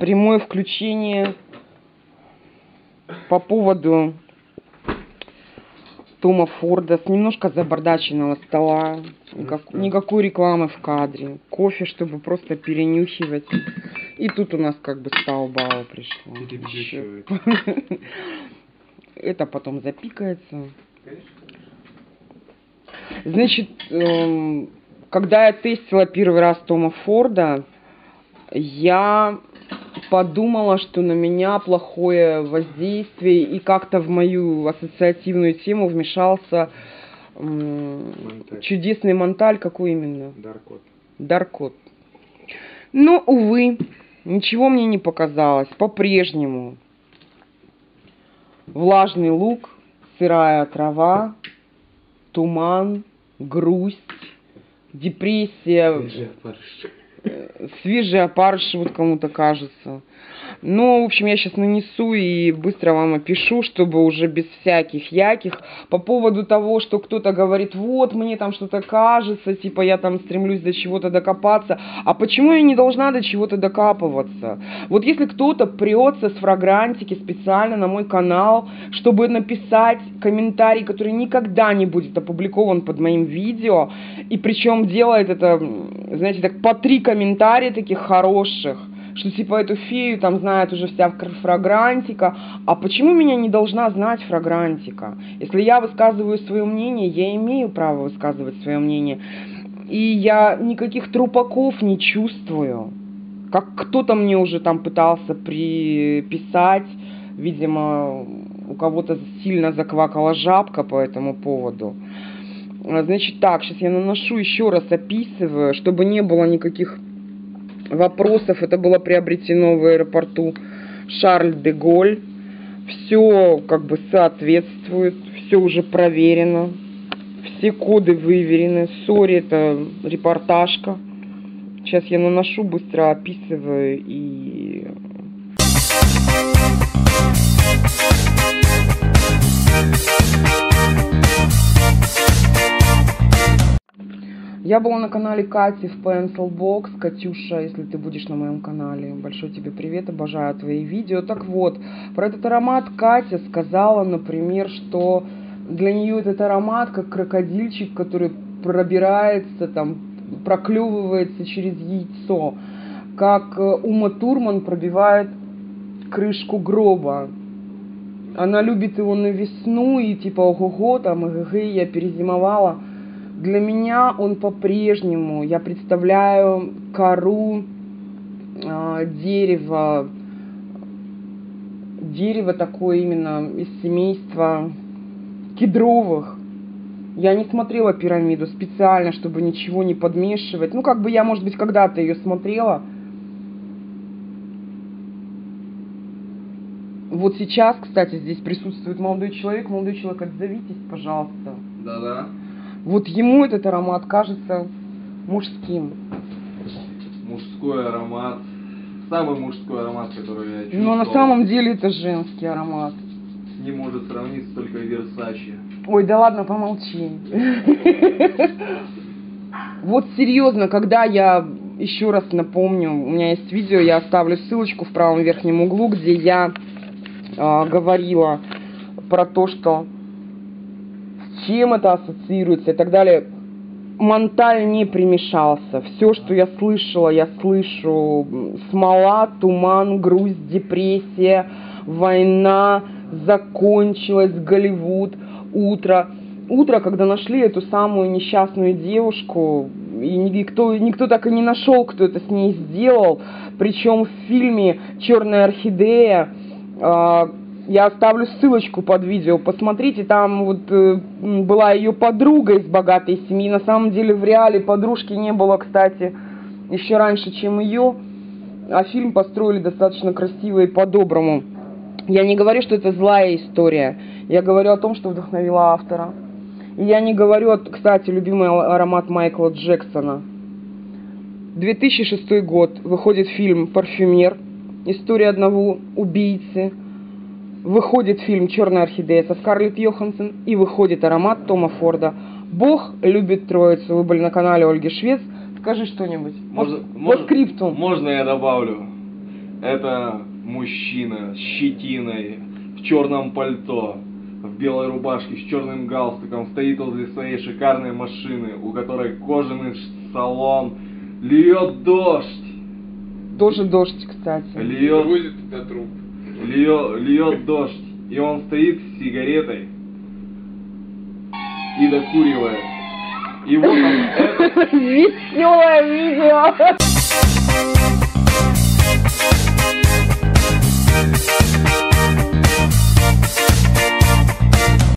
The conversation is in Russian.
прямое включение по поводу Тома Форда с немножко забардаченного стола. Никак- никакой рекламы в кадре. Кофе, чтобы просто перенюхивать. И тут у нас как бы стаубао пришло. Ещё. Это потом запикается. Значит, эм, когда я тестила первый раз Тома Форда, я подумала, что на меня плохое воздействие и как-то в мою ассоциативную тему вмешался Монталь. чудесный монталь, какой именно? Даркот. Даркот. Но, увы, ничего мне не показалось. По-прежнему. Влажный луг, сырая трава, туман, грусть, депрессия, свежий опарыш, вот кому-то кажется. Ну, в общем, я сейчас нанесу и быстро вам опишу, чтобы уже без всяких яких. По поводу того, что кто-то говорит, вот, мне там что-то кажется, типа я там стремлюсь до чего-то докопаться. А почему я не должна до чего-то докапываться? Вот если кто-то прется с фрагрантики специально на мой канал, чтобы написать комментарий, который никогда не будет опубликован под моим видео, и причем делает это, знаете, так по три комментария таких хороших, что типа эту фею там знает уже вся фр- фрагрантика. А почему меня не должна знать фрагрантика? Если я высказываю свое мнение, я имею право высказывать свое мнение. И я никаких трупаков не чувствую. Как кто-то мне уже там пытался приписать, видимо, у кого-то сильно заквакала жабка по этому поводу. А, Значит так, сейчас я наношу еще раз, описываю, чтобы не было никаких вопросов. Это было приобретено в аэропорту Шарль де Голь. Все как бы соответствует, все уже проверено, все коды выверены. Сори, это репортажка. Сейчас я наношу, быстро описываю и... Я была на канале Кати в Pencil Box. Катюша, если ты будешь на моем канале, большой тебе привет, обожаю твои видео. Так вот, про этот аромат Катя сказала, например, что для нее этот аромат как крокодильчик, который пробирается, там, проклевывается через яйцо. Как э, Ума Турман пробивает крышку гроба. Она любит его на весну и типа ого-го, там, эгг, я перезимовала. Для меня он по-прежнему, я представляю кору а, дерева, дерево такое именно из семейства кедровых. Я не смотрела пирамиду специально, чтобы ничего не подмешивать. Ну, как бы я, может быть, когда-то ее смотрела. Вот сейчас, кстати, здесь присутствует молодой человек. Молодой человек, отзовитесь, пожалуйста. Да-да. Вот ему этот аромат кажется мужским. Мужской аромат. Самый мужской аромат, который я чувствовал. Но на самом деле это женский аромат. С ним может сравниться только Версачи. Ой, да ладно, помолчи. Вот серьезно, когда я еще раз напомню, у меня есть видео, я оставлю ссылочку в правом верхнем углу, где я а, говорила про то, что с чем это ассоциируется и так далее. Монталь не примешался. Все, что я слышала, я слышу смола, туман, грусть, депрессия, война, закончилась, Голливуд, утро. Утро, когда нашли эту самую несчастную девушку, и никто, никто так и не нашел, кто это с ней сделал. Причем в фильме Черная орхидея а, я оставлю ссылочку под видео, посмотрите, там вот э, была ее подруга из богатой семьи, на самом деле в реале подружки не было, кстати, еще раньше, чем ее, а фильм построили достаточно красиво и по-доброму. Я не говорю, что это злая история, я говорю о том, что вдохновила автора. И я не говорю, кстати, любимый аромат Майкла Джексона. 2006 год, выходит фильм «Парфюмер», история одного убийцы, выходит фильм «Черная орхидея» со Скарлетт Йоханссон и выходит аромат Тома Форда. Бог любит троицу. Вы были на канале Ольги Швец. Скажи что-нибудь. Можно, по, скрипту. Можно я добавлю? Это мужчина с щетиной, в черном пальто, в белой рубашке, с черным галстуком, стоит возле своей шикарной машины, у которой кожаный салон, льет дождь, Тоже дождь, кстати. льет, Вывозит это труп. Льет, льет дождь, и он стоит с сигаретой и докуривает. И вот он, Веселое видео.